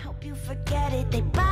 help you forget it. They buy.